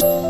you